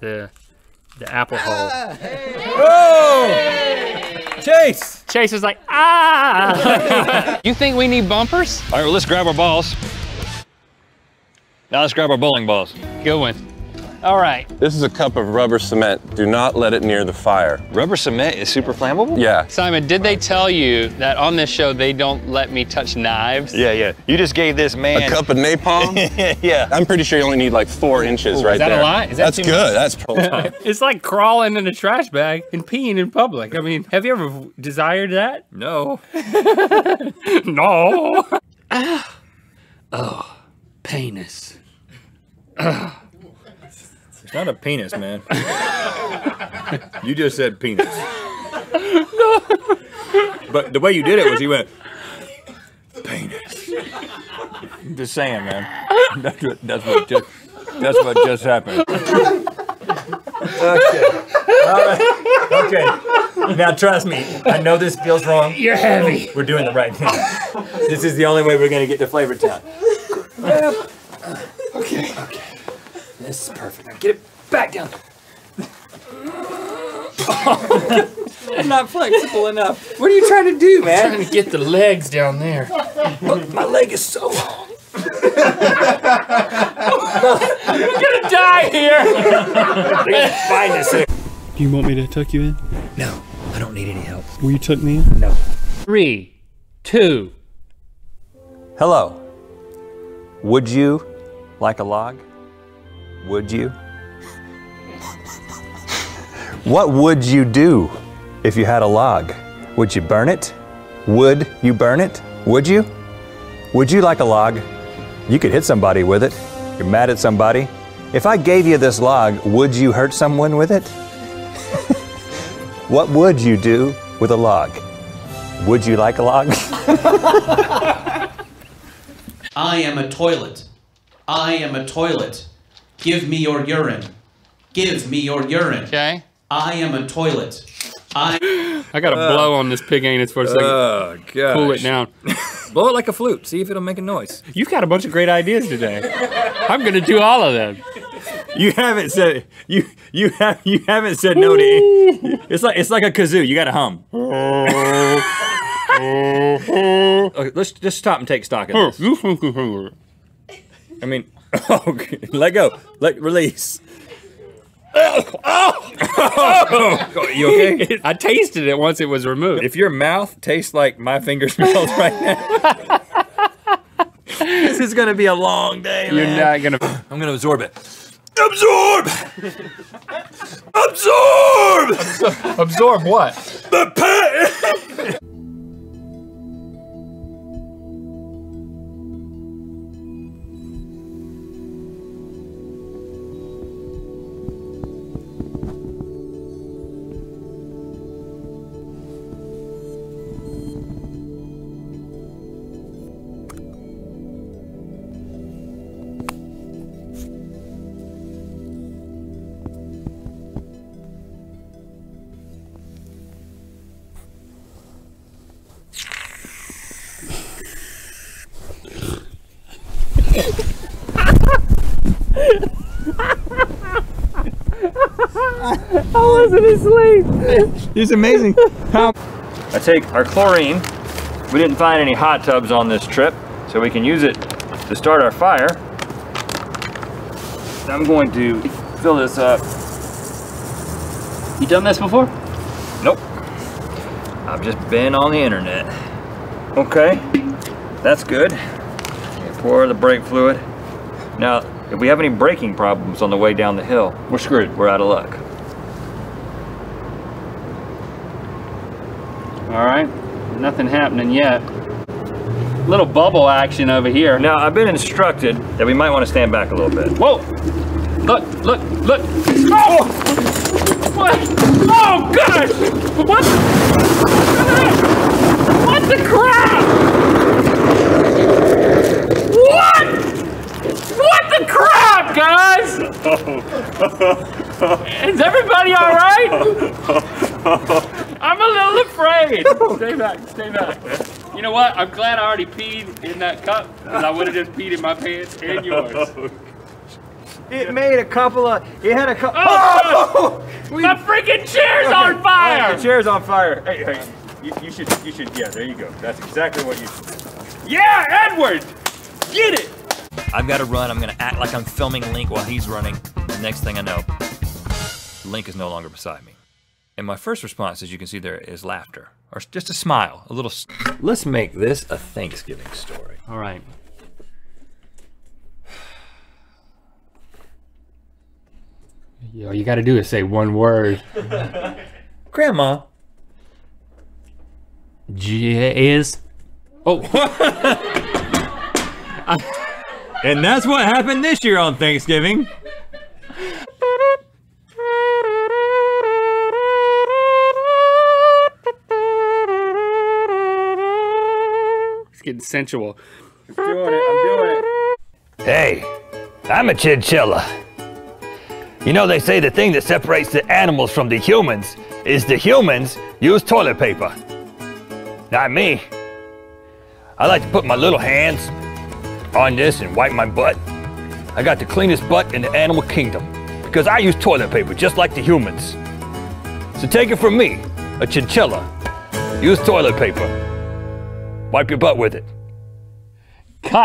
the the apple hole. Oh! Chase! Chase is like, ah! you think we need bumpers? All right, well, let's grab our balls. Now let's grab our bowling balls. Good one. All right. This is a cup of rubber cement. Do not let it near the fire. Rubber cement is super flammable? Yeah. Simon, did they tell you that on this show they don't let me touch knives? Yeah, yeah. You just gave this man. A cup of napalm? yeah. I'm pretty sure you only need like four inches Ooh, right is that a lot? lie? Is that That's too good. much? That's It's like crawling in a trash bag and peeing in public. I mean, have you ever desired that? No. no. Ah. Oh, penis. It's not a penis, man. you just said penis. No. But the way you did it was you went, penis. I'm just saying, man. That's what, that's what just that's what just happened. Okay. All right. Okay. Now trust me. I know this feels wrong. You're heavy. We're doing the right thing. This is the only way we're gonna get to Flavor Town. Okay. Okay. This is perfect. Now get it back down. I'm not flexible enough. What are you trying to do, man? Trying to get the legs down there. Look, My leg is so long. I'm gonna die here. Find this. Do you want me to tuck you in? No, I don't need any help. Will you tuck me in? No. Three, two. Hello. Would you like a log? Would you? what would you do if you had a log? Would you burn it? Would you burn it? Would you? Would you like a log? You could hit somebody with it. You're mad at somebody. If I gave you this log, would you hurt someone with it? what would you do with a log? Would you like a log? I am a toilet. I am a toilet. Give me your urine. Give me your urine. Okay. I am a toilet. I I gotta blow on this pig anus for a second. Oh, God. cool it down. Blow it like a flute. See if it'll make a noise. You've got a bunch of great ideas today. I'm gonna do all of them. You haven't said you you have you haven't said no to. Any, it's like it's like a kazoo. You got to hum. Uh, uh, uh. okay, let's just stop and take stock of this. I mean, okay, let go. Let release. Oh, you okay? I tasted it once it was removed. If your mouth tastes like my finger smells right now, this is gonna be a long day, You're man. not gonna. I'm gonna absorb it. Absorb! absorb! Absorb what? It's amazing how. I take our chlorine. We didn't find any hot tubs on this trip, so we can use it to start our fire. I'm going to fill this up. You done this before? Nope. I've just been on the internet. Okay, that's good. Pour the brake fluid. Now, if we have any braking problems on the way down the hill, we're screwed. We're out of luck. All right. Nothing happening yet. Little bubble action over here. Now, I've been instructed that we might want to stand back a little bit. Whoa! Look! Look! Look! Oh! What? Oh gosh! What? What the crap? What? What the crap, guys? Is everybody all right? I'm a little afraid. Stay back. Stay back. You know what? I'm glad I already peed in that cup, because I would have just peed in my pants and yours. It made a couple of. It had a couple. Oh, oh! My freaking chair's on fire! the chair's on fire. Hey, hey. You, you should. You should. Yeah, there you go. That's exactly what you. Yeah, Edward! Get it! I've got to run. I'm gonna act like I'm filming Link while he's running. The next thing I know, Link is no longer beside me. And my first response, as you can see there, is laughter. Or just a smile. A little. Let's make this a Thanksgiving story. All right. All you gotta do is say one word. Grandma. J is. Oh, And that's what happened this year on Thanksgiving. Getting sensual. doing it. I'm doing it. Hey, I'm a chinchilla. You know, they say the thing that separates the animals from the humans is the humans use toilet paper. Not me. I like to put my little hands on this and wipe my butt. I got the cleanest butt in the animal kingdom because I use toilet paper just like the humans. So take it from me, a chinchilla. Use toilet paper. Wipe your butt with it. Cut.